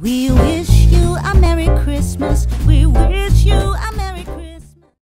We wish you a Merry Christmas. We